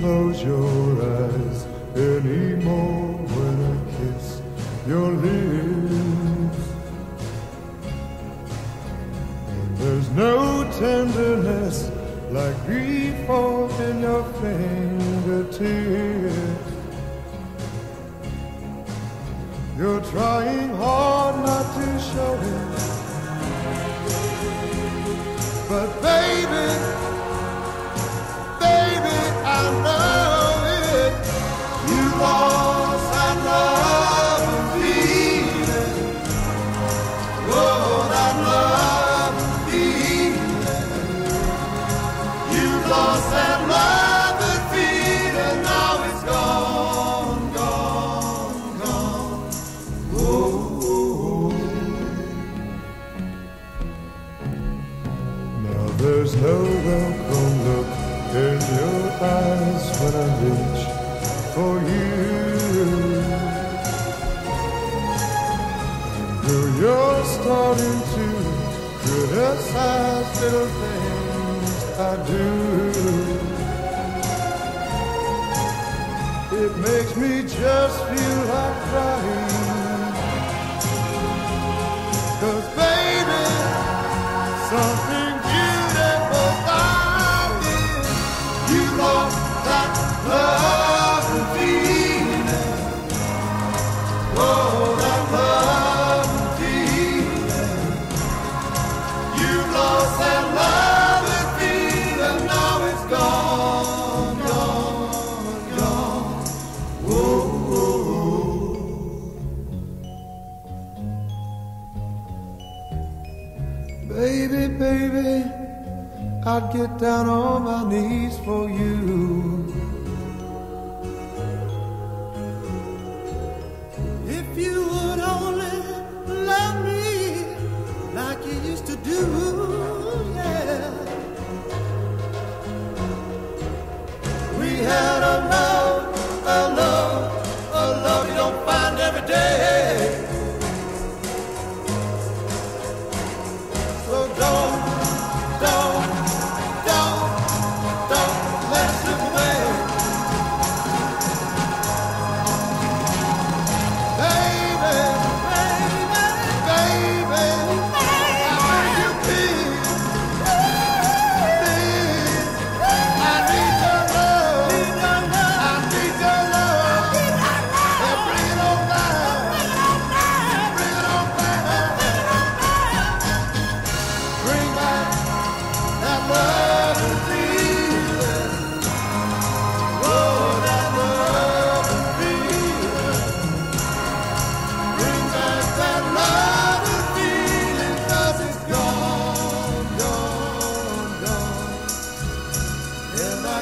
close your eyes anymore when I kiss your lips. And there's no tenderness like grief in your fingertips. You're trying hard not to show it, but baby. There's no welcome look in your eyes when I reach for you. You're starting to criticize little things I do. makes me just feel Baby, baby, I'd get down on my knees for you.